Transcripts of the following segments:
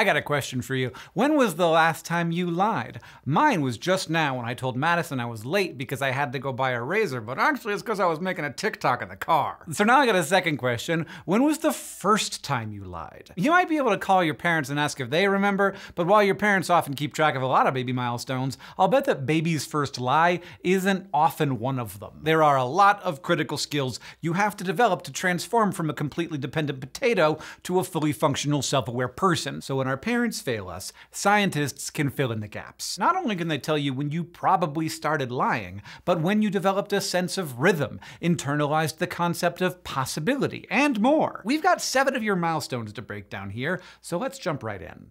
I got a question for you. When was the last time you lied? Mine was just now when I told Madison I was late because I had to go buy a razor, but actually it's because I was making a TikTok in the car. So now I got a second question. When was the first time you lied? You might be able to call your parents and ask if they remember, but while your parents often keep track of a lot of baby milestones, I'll bet that baby's first lie isn't often one of them. There are a lot of critical skills you have to develop to transform from a completely dependent potato to a fully functional self-aware person. So when our parents fail us, scientists can fill in the gaps. Not only can they tell you when you probably started lying, but when you developed a sense of rhythm, internalized the concept of possibility, and more. We've got seven of your milestones to break down here, so let's jump right in.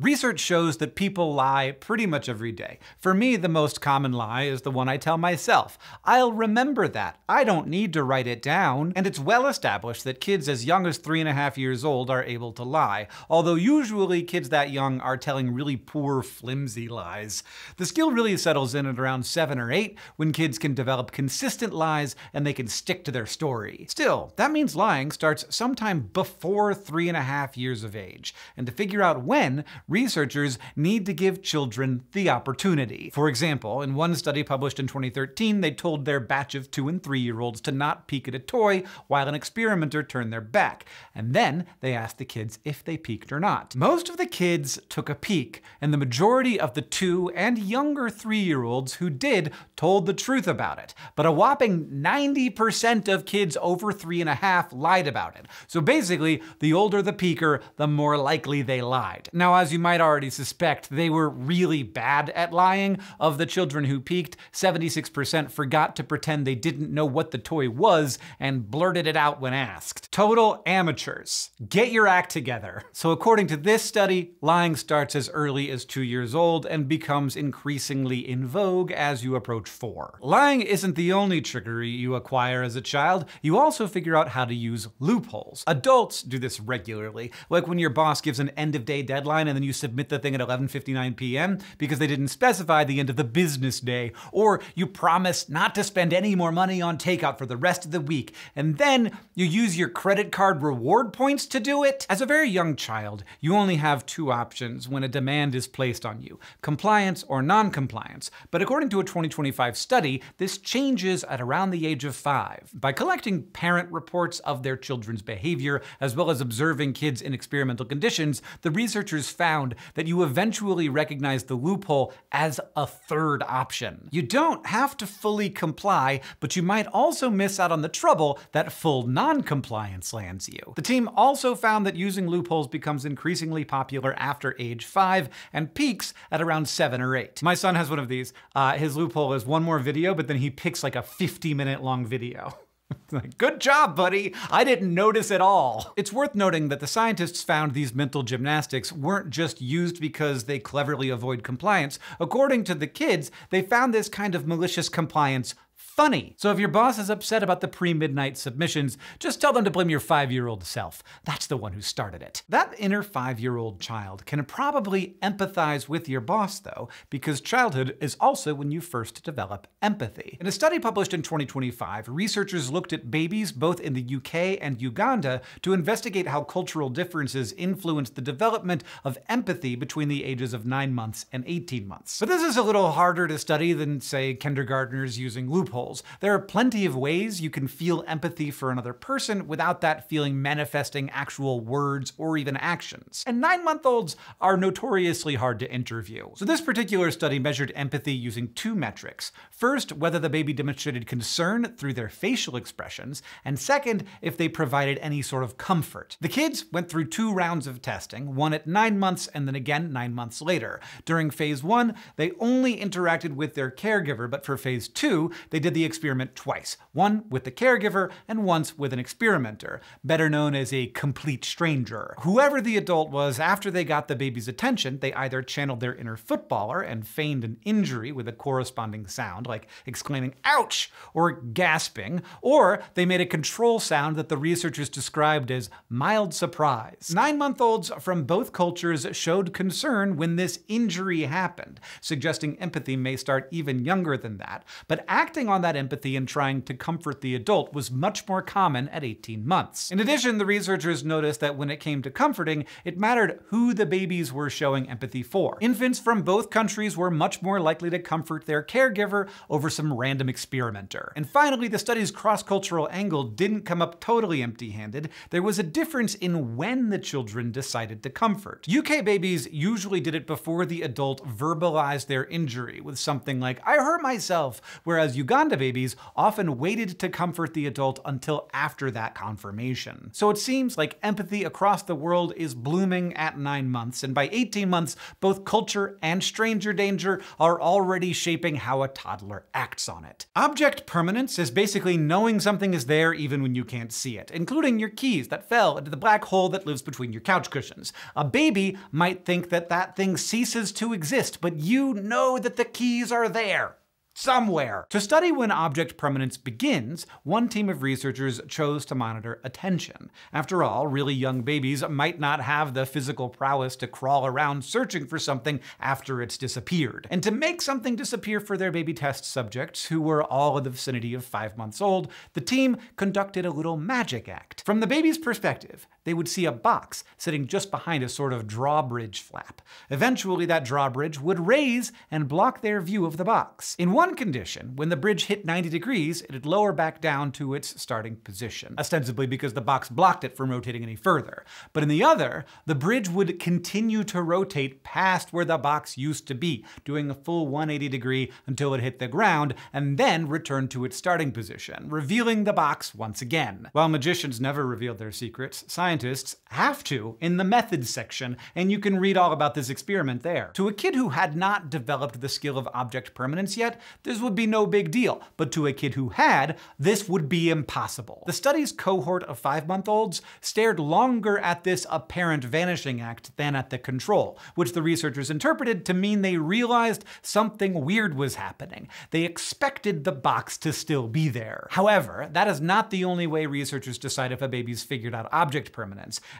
Research shows that people lie pretty much every day. For me, the most common lie is the one I tell myself. I'll remember that. I don't need to write it down. And it's well established that kids as young as three and a half years old are able to lie, although usually kids that young are telling really poor, flimsy lies. The skill really settles in at around seven or eight when kids can develop consistent lies and they can stick to their story. Still, that means lying starts sometime before three and a half years of age. And to figure out when, researchers need to give children the opportunity. For example, in one study published in 2013, they told their batch of two and three year olds to not peek at a toy while an experimenter turned their back. And then they asked the kids if they peeked or not. Most of the kids took a peek, and the majority of the two and younger three year olds who did told the truth about it. But a whopping 90% of kids over three and a half lied about it. So basically, the older the peeker, the more likely they lied. Now, as might already suspect, they were really bad at lying. Of the children who peeked, 76% forgot to pretend they didn't know what the toy was and blurted it out when asked. Total amateurs. Get your act together. So according to this study, lying starts as early as two years old and becomes increasingly in vogue as you approach four. Lying isn't the only trickery you acquire as a child. You also figure out how to use loopholes. Adults do this regularly, like when your boss gives an end of day deadline and then you submit the thing at 11:59 p.m. because they didn't specify the end of the business day, or you promise not to spend any more money on takeout for the rest of the week, and then you use your credit card reward points to do it. As a very young child, you only have two options when a demand is placed on you: compliance or non-compliance. But according to a 2025 study, this changes at around the age of 5. By collecting parent reports of their children's behavior as well as observing kids in experimental conditions, the researchers found that you eventually recognize the loophole as a third option. You don't have to fully comply, but you might also miss out on the trouble that full non-compliance lands you. The team also found that using loopholes becomes increasingly popular after age five and peaks at around seven or eight. My son has one of these. Uh, his loophole is one more video, but then he picks like a 50 minute long video. Good job, buddy. I didn't notice at all. It's worth noting that the scientists found these mental gymnastics weren't just used because they cleverly avoid compliance. According to the kids, they found this kind of malicious compliance funny. So if your boss is upset about the pre-midnight submissions, just tell them to blame your five-year-old self. That's the one who started it. That inner five-year-old child can probably empathize with your boss though, because childhood is also when you first develop empathy. In a study published in 2025, researchers looked at babies both in the UK and Uganda to investigate how cultural differences influence the development of empathy between the ages of 9 months and 18 months. But this is a little harder to study than, say, kindergartners using loopholes there are plenty of ways you can feel empathy for another person without that feeling manifesting actual words or even actions. And nine month olds are notoriously hard to interview. So this particular study measured empathy using two metrics. First, whether the baby demonstrated concern through their facial expressions, and second, if they provided any sort of comfort. The kids went through two rounds of testing, one at nine months and then again nine months later. During phase one, they only interacted with their caregiver, but for phase two, they did the experiment twice, one with the caregiver and once with an experimenter, better known as a complete stranger. Whoever the adult was, after they got the baby's attention, they either channeled their inner footballer and feigned an injury with a corresponding sound, like exclaiming, ouch, or gasping, or they made a control sound that the researchers described as mild surprise. Nine-month-olds from both cultures showed concern when this injury happened, suggesting empathy may start even younger than that, but acting on that empathy and trying to comfort the adult was much more common at 18 months. In addition, the researchers noticed that when it came to comforting, it mattered who the babies were showing empathy for. Infants from both countries were much more likely to comfort their caregiver over some random experimenter. And finally, the study's cross-cultural angle didn't come up totally empty-handed. There was a difference in when the children decided to comfort. UK babies usually did it before the adult verbalized their injury with something like, I hurt myself, whereas Uganda babies often waited to comfort the adult until after that confirmation. So it seems like empathy across the world is blooming at 9 months, and by 18 months, both culture and stranger danger are already shaping how a toddler acts on it. Object permanence is basically knowing something is there even when you can't see it, including your keys that fell into the black hole that lives between your couch cushions. A baby might think that that thing ceases to exist, but you know that the keys are there somewhere. To study when object permanence begins, one team of researchers chose to monitor attention. After all, really young babies might not have the physical prowess to crawl around searching for something after it's disappeared. And to make something disappear for their baby test subjects, who were all in the vicinity of five months old, the team conducted a little magic act. From the baby's perspective, they would see a box sitting just behind a sort of drawbridge flap. Eventually, that drawbridge would raise and block their view of the box. In one condition, when the bridge hit 90 degrees, it'd lower back down to its starting position, ostensibly because the box blocked it from rotating any further. But in the other, the bridge would continue to rotate past where the box used to be, doing a full 180 degree until it hit the ground, and then return to its starting position, revealing the box once again. While magicians never reveal their secrets, scientists have to in the methods section, and you can read all about this experiment there. To a kid who had not developed the skill of object permanence yet, this would be no big deal, but to a kid who had, this would be impossible. The study's cohort of five-month-olds stared longer at this apparent vanishing act than at the control, which the researchers interpreted to mean they realized something weird was happening. They expected the box to still be there. However, that is not the only way researchers decide if a baby's figured out object permanence,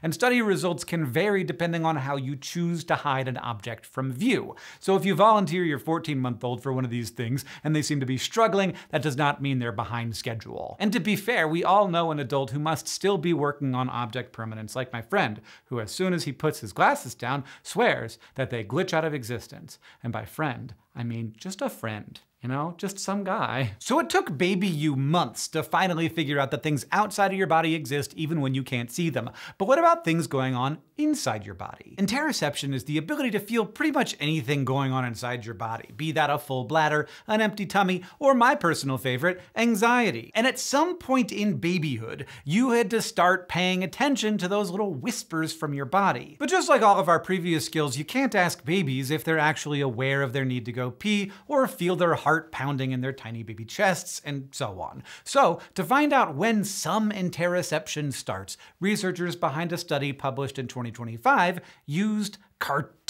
and study results can vary depending on how you choose to hide an object from view. So if you volunteer your 14-month-old for one of these things, and they seem to be struggling, that does not mean they're behind schedule. And to be fair, we all know an adult who must still be working on object permanence, like my friend, who as soon as he puts his glasses down, swears that they glitch out of existence. And by friend, I mean just a friend. You know, just some guy. So it took baby you months to finally figure out that things outside of your body exist even when you can't see them. But what about things going on inside your body? Interoception is the ability to feel pretty much anything going on inside your body, be that a full bladder, an empty tummy, or my personal favorite, anxiety. And at some point in babyhood, you had to start paying attention to those little whispers from your body. But just like all of our previous skills, you can't ask babies if they're actually aware of their need to go pee or feel their heart heart pounding in their tiny baby chests, and so on. So, to find out when some interoception starts, researchers behind a study published in 2025 used cartoons.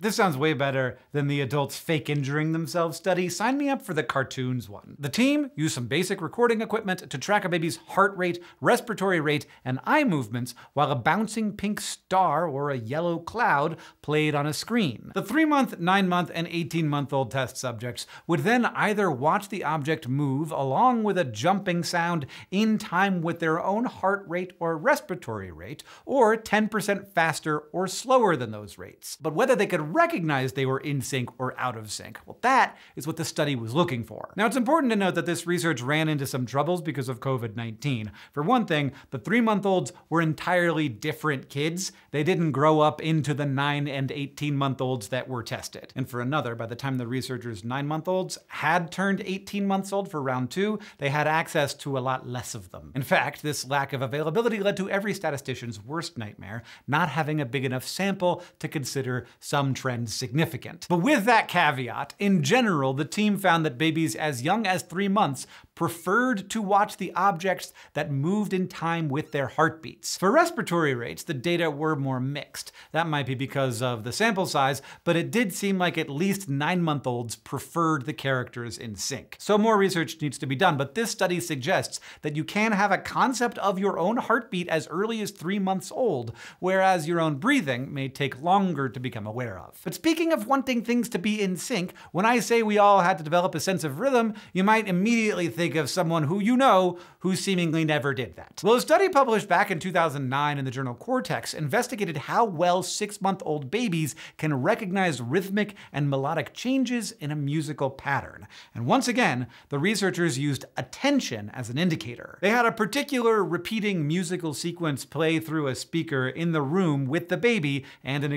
This sounds way better than the adults fake injuring themselves study. Sign me up for the cartoons one. The team used some basic recording equipment to track a baby's heart rate, respiratory rate, and eye movements while a bouncing pink star or a yellow cloud played on a screen. The 3-month, 9-month, and 18-month-old test subjects would then either watch the object move along with a jumping sound in time with their own heart rate or respiratory rate, or 10% faster or slower than those rates. But whether they could recognize they were in sync or out of sync, well, that is what the study was looking for. Now, it's important to note that this research ran into some troubles because of COVID-19. For one thing, the three-month-olds were entirely different kids. They didn't grow up into the 9 and 18-month-olds that were tested. And for another, by the time the researchers' 9-month-olds had turned 18 months old for round two, they had access to a lot less of them. In fact, this lack of availability led to every statistician's worst nightmare, not having a big enough sample to consider some trends significant. But with that caveat, in general, the team found that babies as young as three months preferred to watch the objects that moved in time with their heartbeats. For respiratory rates, the data were more mixed. That might be because of the sample size, but it did seem like at least nine-month-olds preferred the characters in sync. So more research needs to be done, but this study suggests that you can have a concept of your own heartbeat as early as three months old, whereas your own breathing may take longer to become aware of. But speaking of wanting things to be in sync, when I say we all had to develop a sense of rhythm, you might immediately think of someone who you know who seemingly never did that. Well, a study published back in 2009 in the journal Cortex investigated how well six-month-old babies can recognize rhythmic and melodic changes in a musical pattern. And once again, the researchers used attention as an indicator. They had a particular repeating musical sequence play through a speaker in the room with the baby and an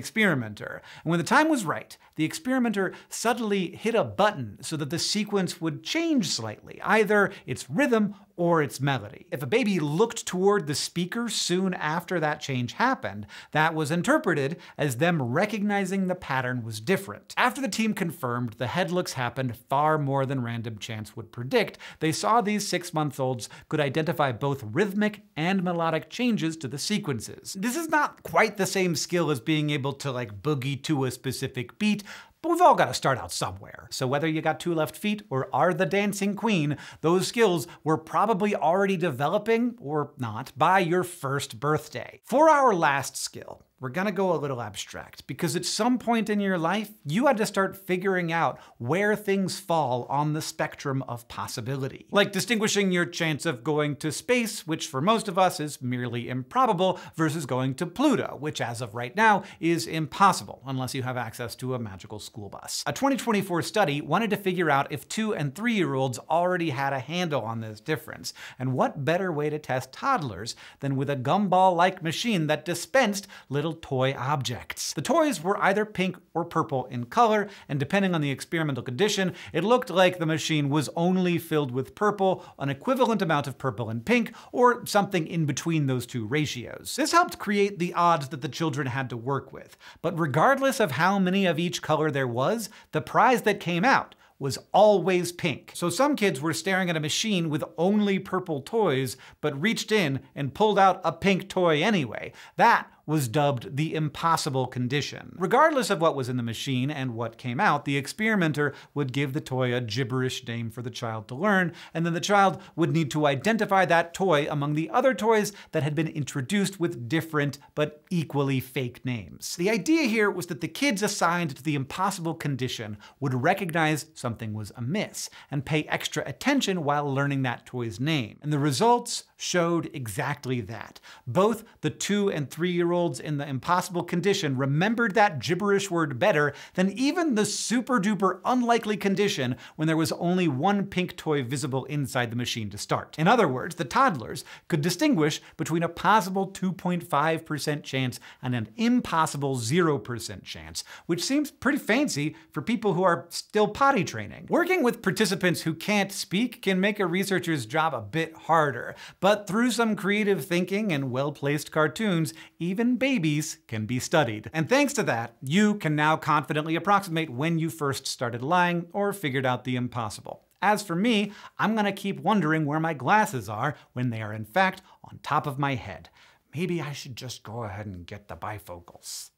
experimenter. And when the time was right, the experimenter subtly hit a button so that the sequence would change slightly, either its rhythm or its melody. If a baby looked toward the speaker soon after that change happened, that was interpreted as them recognizing the pattern was different. After the team confirmed the head looks happened far more than random chance would predict, they saw these six-month-olds could identify both rhythmic and melodic changes to the sequences. This is not quite the same skill as being able to like boogie to a specific beat, but we've all got to start out somewhere. So whether you got two left feet or are the dancing queen, those skills were probably already developing, or not, by your first birthday. For our last skill, we're gonna go a little abstract because at some point in your life, you had to start figuring out where things fall on the spectrum of possibility. Like distinguishing your chance of going to space, which for most of us is merely improbable, versus going to Pluto, which as of right now is impossible, unless you have access to a magical school bus. A 2024 study wanted to figure out if two and three year olds already had a handle on this difference. And what better way to test toddlers than with a gumball-like machine that dispensed little little toy objects. The toys were either pink or purple in color, and depending on the experimental condition, it looked like the machine was only filled with purple, an equivalent amount of purple and pink, or something in between those two ratios. This helped create the odds that the children had to work with. But regardless of how many of each color there was, the prize that came out was always pink. So some kids were staring at a machine with only purple toys, but reached in and pulled out a pink toy anyway. That was dubbed the impossible condition. Regardless of what was in the machine and what came out, the experimenter would give the toy a gibberish name for the child to learn, and then the child would need to identify that toy among the other toys that had been introduced with different but equally fake names. The idea here was that the kids assigned to the impossible condition would recognize something was amiss and pay extra attention while learning that toy's name. And the results showed exactly that. Both the two and three year olds in the impossible condition remembered that gibberish word better than even the super duper unlikely condition when there was only one pink toy visible inside the machine to start. In other words, the toddlers could distinguish between a possible 2.5% chance and an impossible 0% chance, which seems pretty fancy for people who are still potty training. Working with participants who can't speak can make a researcher's job a bit harder, but but through some creative thinking and well-placed cartoons, even babies can be studied. And thanks to that, you can now confidently approximate when you first started lying or figured out the impossible. As for me, I'm gonna keep wondering where my glasses are when they are in fact on top of my head. Maybe I should just go ahead and get the bifocals.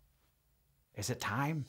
Is it time?